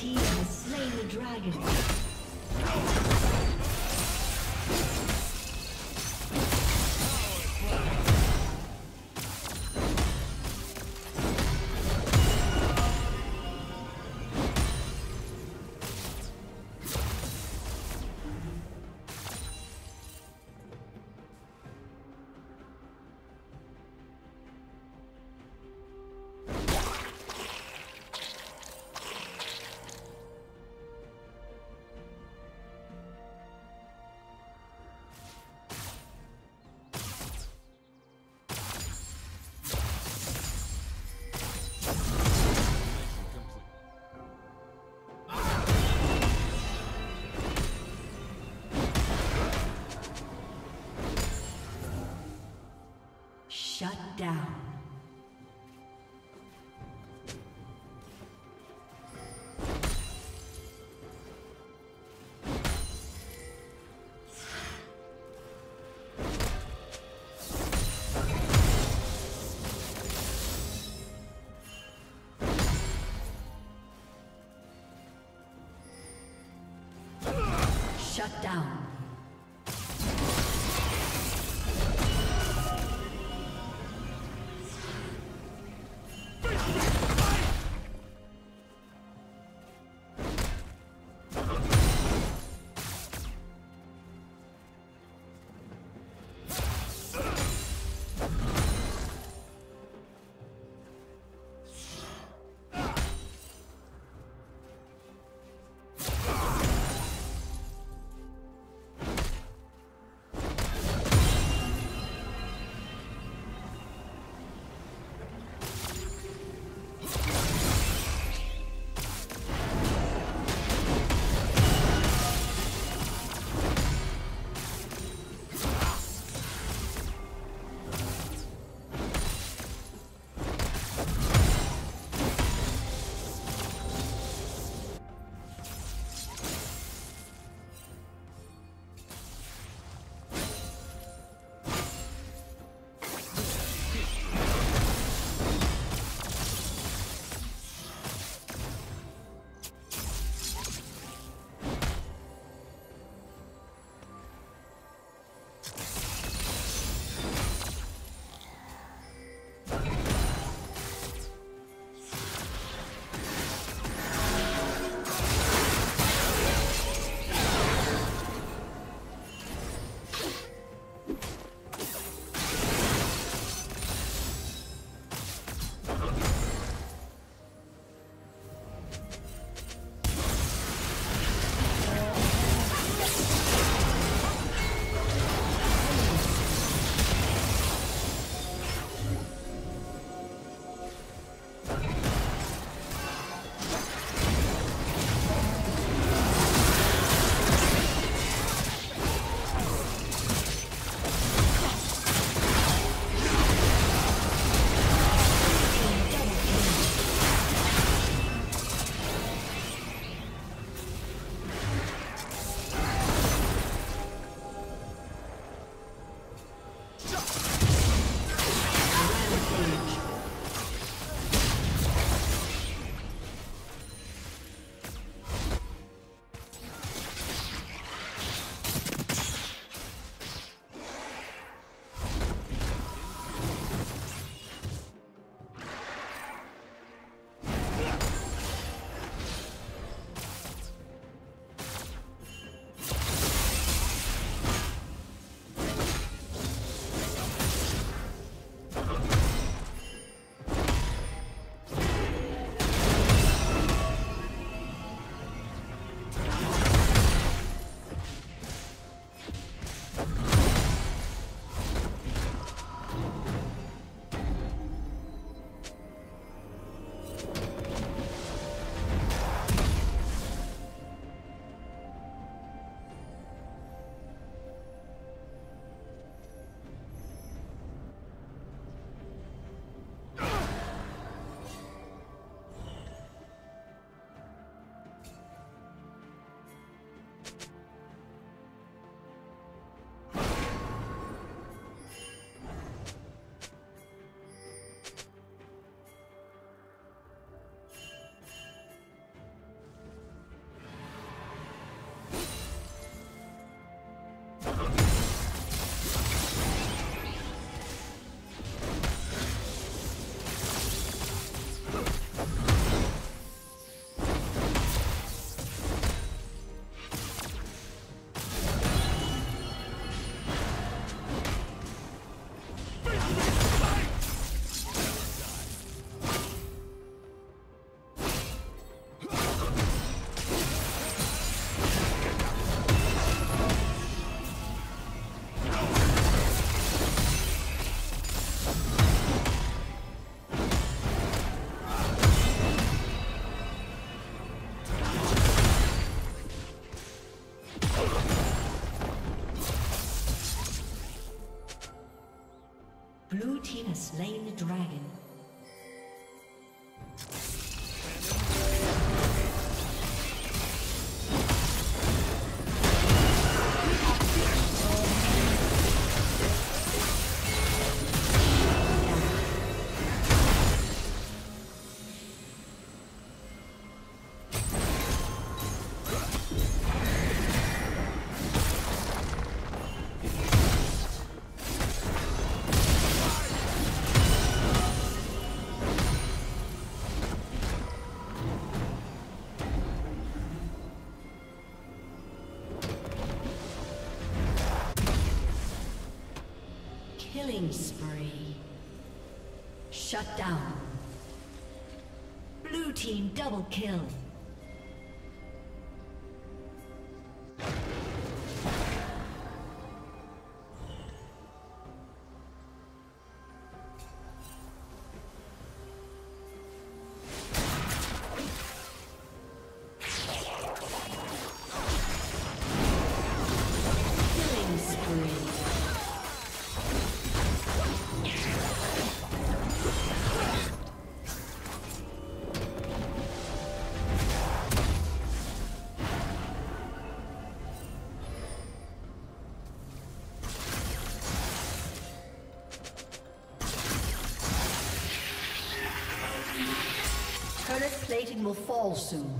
team down. Shut down. Double kill. will fall soon.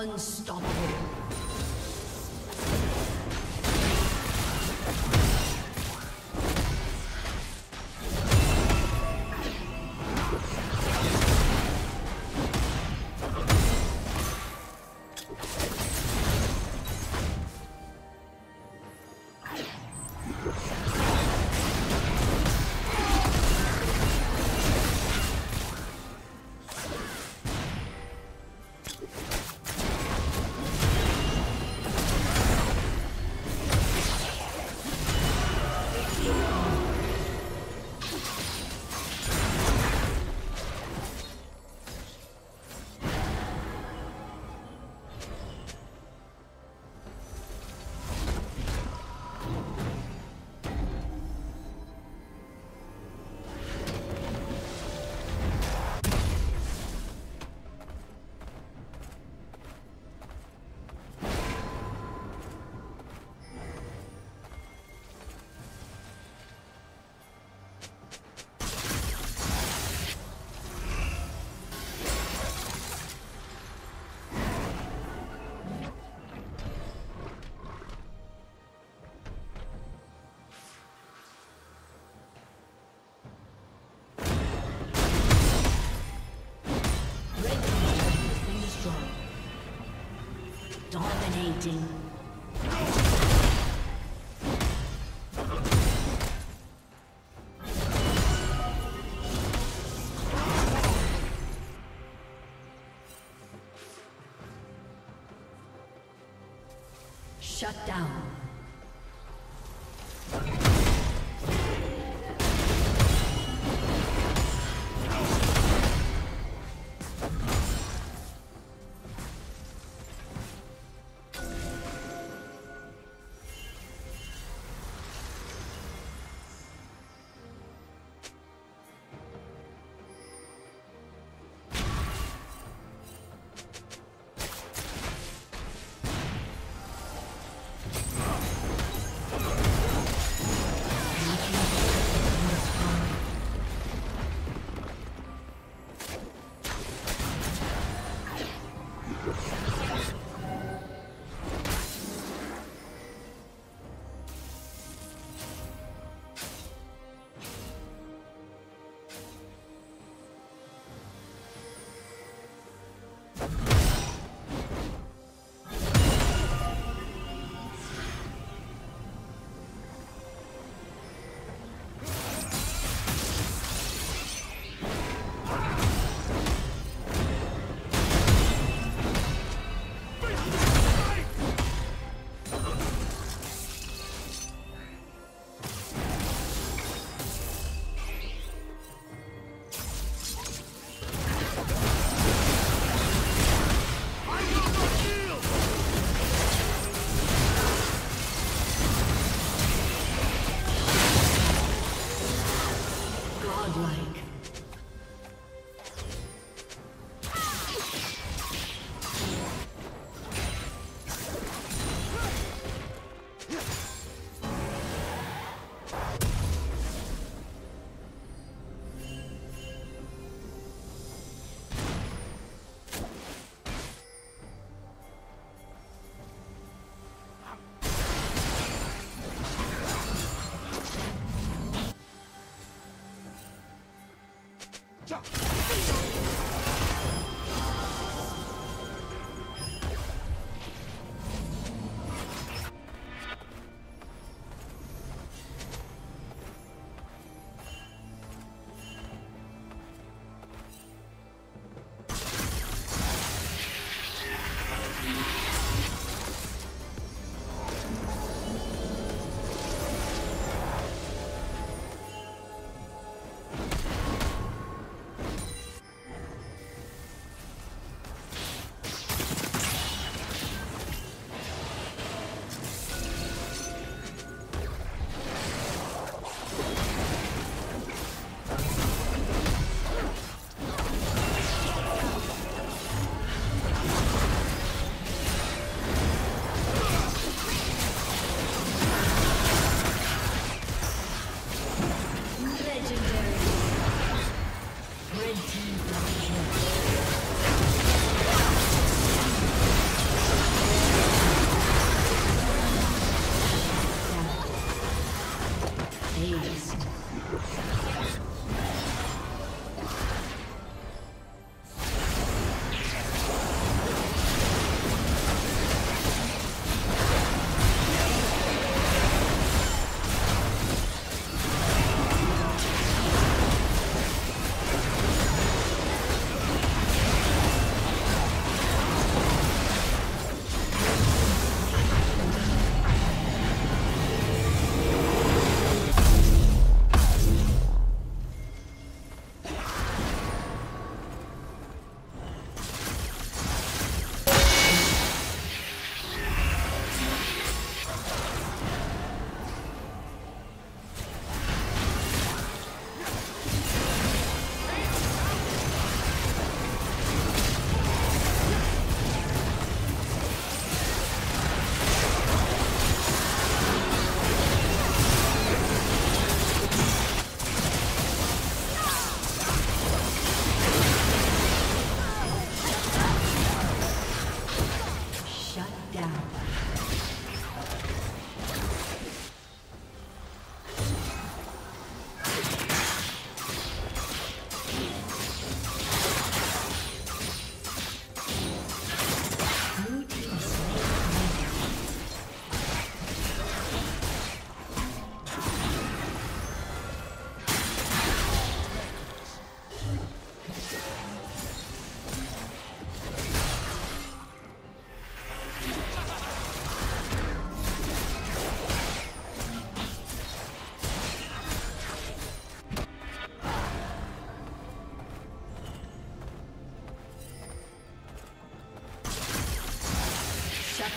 Unstoppable. Shut down.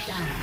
Down.